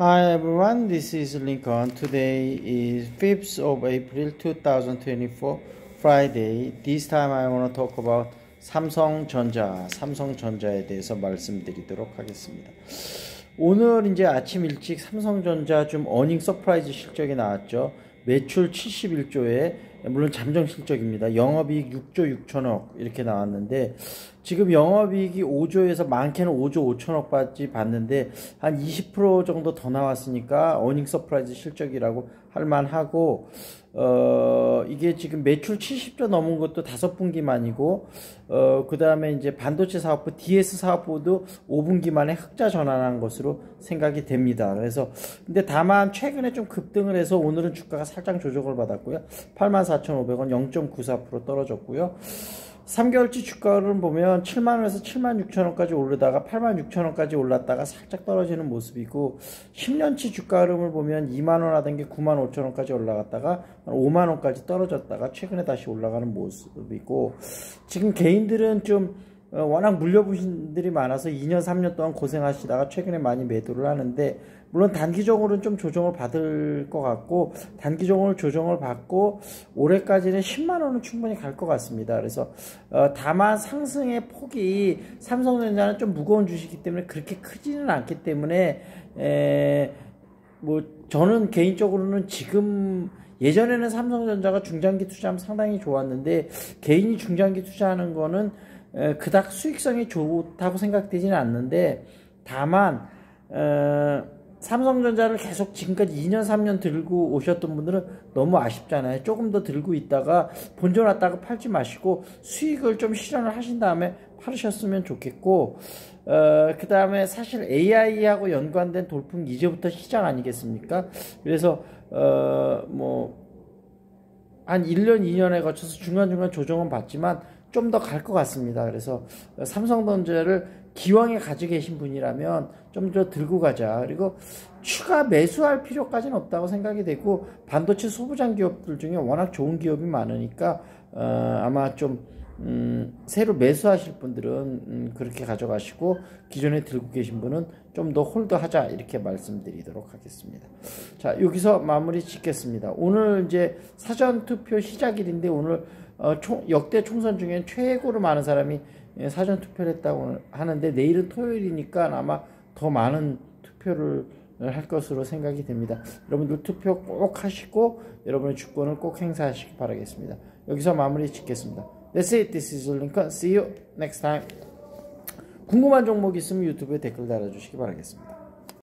Hi everyone, this is Lincoln. Today is 5th of April 2024, Friday. This time I want to talk about 삼성전자, 삼성전자에 대해서 말씀드리도록 하겠습니다. 오늘 이제 아침 일찍 삼성전자 좀 earning surprise 실적이 나왔죠. 매출 71조에 물론 잠정 실적입니다. 영업이익 6조 6천억 이렇게 나왔는데 지금 영업이익이 5조에서 많게는 5조 5천억까지 봤는데 한 20% 정도 더 나왔으니까 earning surprise 실적이라고 할 만하고 어 이게 지금 매출 70조 넘은 것도 다섯 분기만이고 어 그 다음에 이제 반도체 사업부 DS 사업부도 5분기 만에 흑자 전환한 것으로 생각이 됩니다. 그래서 근데 다만 최근에 좀 급등을 해서 오늘은 주가가 살짝 조정을 받았고요. 84,500원 0.94% 떨어졌고요. 3개월치 주가를 보면 7만 원에서 7만 6천 원까지 오르다가 8만 6천 원까지 올랐다가 살짝 떨어지는 모습이고 10년치 주가 흐름을 보면 2만 원 하던 게 9만 5천 원까지 올라갔다가 5만 원까지 떨어졌다가 최근에 다시 올라가는 모습이고 지금 개인들은 좀 어, 워낙 물려부신들이 많아서 2년 3년 동안 고생하시다가 최근에 많이 매도를 하는데 물론 단기적으로는 좀 조정을 받을 것 같고 단기적으로 조정을 받고 올해까지는 10만 원은 충분히 갈 것 같습니다. 그래서 어, 다만 상승의 폭이 삼성전자는 좀 무거운 주식이기 때문에 그렇게 크지는 않기 때문에 에, 뭐 저는 개인적으로는 지금 예전에는 삼성전자가 중장기 투자하면 상당히 좋았는데 개인이 중장기 투자하는 거는 그닥 수익성이 좋다고 생각되지는 않는데 다만 어, 삼성전자를 계속 지금까지 2년 3년 들고 오셨던 분들은 너무 아쉽잖아요. 조금 더 들고 있다가 본전 왔다가 팔지 마시고 수익을 좀 실현을 하신 다음에 팔으셨으면 좋겠고 어, 그 다음에 사실 AI하고 연관된 돌풍 이제부터 시작 아니겠습니까? 그래서 어, 뭐한 1년 2년에 거쳐서 중간중간 조정은 받지만 좀 더 갈 것 같습니다. 그래서 삼성전자를 기왕에 가지고 계신 분이라면 좀 더 들고 가자. 그리고 추가 매수할 필요까지는 없다고 생각이 되고 반도체 소부장 기업들 중에 워낙 좋은 기업이 많으니까 어, 아마 좀 음, 새로 매수하실 분들은 음, 그렇게 가져가시고 기존에 들고 계신 분은 좀 더 홀드하자 이렇게 말씀드리도록 하겠습니다. 자 여기서 마무리 짓겠습니다. 오늘 이제 사전 투표 시작일인데 오늘 어, 총, 역대 총선 중에 최고로 많은 사람이 예, 사전 투표를 했다고 하는데 내일은 토요일이니까 아마 더 많은 투표를 할 것으로 생각이 됩니다. 여러분들 투표 꼭 하시고 여러분의 주권을 꼭 행사하시기 바라겠습니다. 여기서 마무리 짓겠습니다. That's it. This is Lincoln. See you next time. 궁금한 종목 있으면 유튜브에 댓글 달아주시기 바라겠습니다.